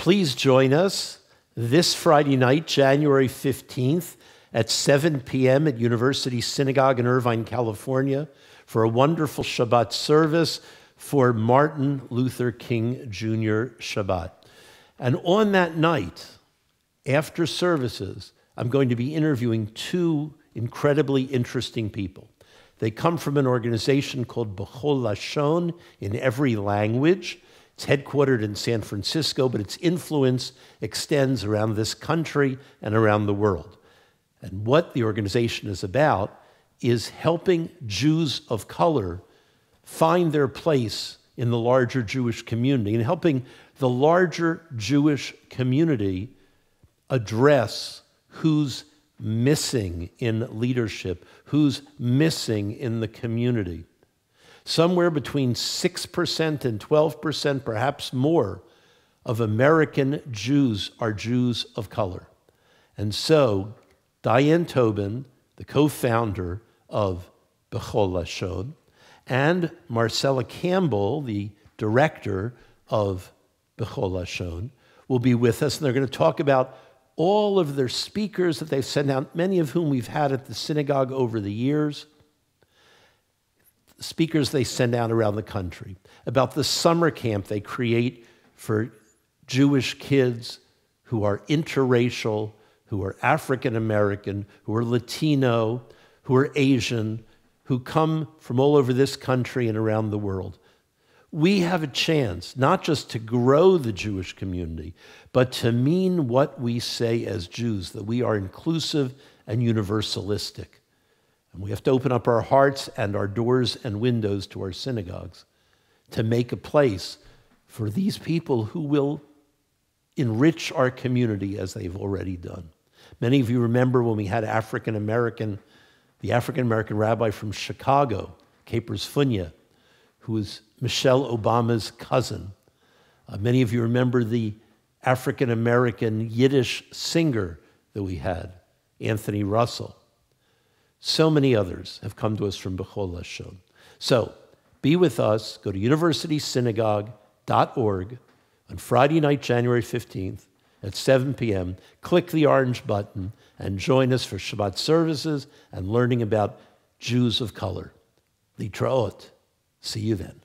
Please join us this Friday night, January 15th at 7 p.m. at University Synagogue in Irvine, California, for a wonderful Shabbat service for Martin Luther King Jr. Shabbat. And on that night, after services, I'm going to be interviewing two incredibly interesting people. They come from an organization called Bechol Lashon in every language. It's headquartered in San Francisco, but its influence extends around this country and around the world. And what the organization is about is helping Jews of color find their place in the larger Jewish community and helping the larger Jewish community address who's missing in leadership, who's missing in the community. Somewhere between 6% and 12%, perhaps more, of American Jews are Jews of color. And so, Diane Tobin, the co founder of Bechol Lashon, and Marcella Campbell, the director of Bechol Lashon, will be with us, and they're going to talk about all of their speakers that they've sent out, many of whom we've had at the synagogue over the years, speakers they send out around the country, about the summer camp they create for Jewish kids who are interracial, who are African American, who are Latino, who are Asian, who come from all over this country and around the world we have a chance not just to grow the Jewish community, but to mean what we say as Jews, that we are inclusive and universalistic. And we have to open up our hearts and our doors and windows to our synagogues to make a place for these people who will enrich our community as they've already done. Many of you remember when we had African American, the African American rabbi from Chicago, Capers Funnye, who was Michelle Obama's cousin. Uh, many of you remember the African American Yiddish singer that we had, Anthony Russell. So many others have come to us from Bechol Lashon. So be with us. Go to universitysynagogue.org on Friday night, January 15th at 7 p.m. Click the orange button and join us for Shabbat services and learning about Jews of color. Litraot. See you then.